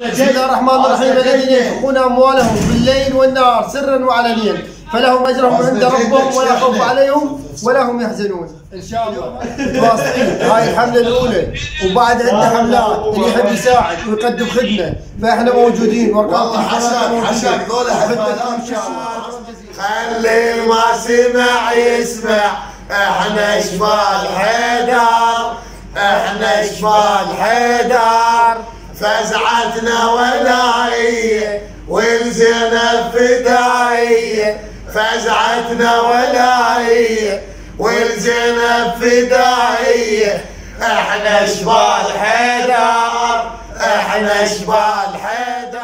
بسم الله الرحمن الرحيم. الذين ينفقون أموالهم بالليل والنهار سرا وعلانيا. فلهم أجرهم عند ربهم ولا خوف عليهم ولا هم يحزنون. إن شاء الله. متواصلين هاي الحملة الأولى. وبعد عندنا حملات. اللي يحب يساعد ويقدم خدمة. فإحنا موجودين. وارقام والله حسن حسن. ذولا خدمتكم ان شاء الله خلي ما سمع يسمع. إحنا شمال حيدر إحنا شمال حيدر فزعتنا ولاية والزينب فداية فزعتنا ولاية والزينب فداية إحنا شمال حيدر إحنا شمال حيدر.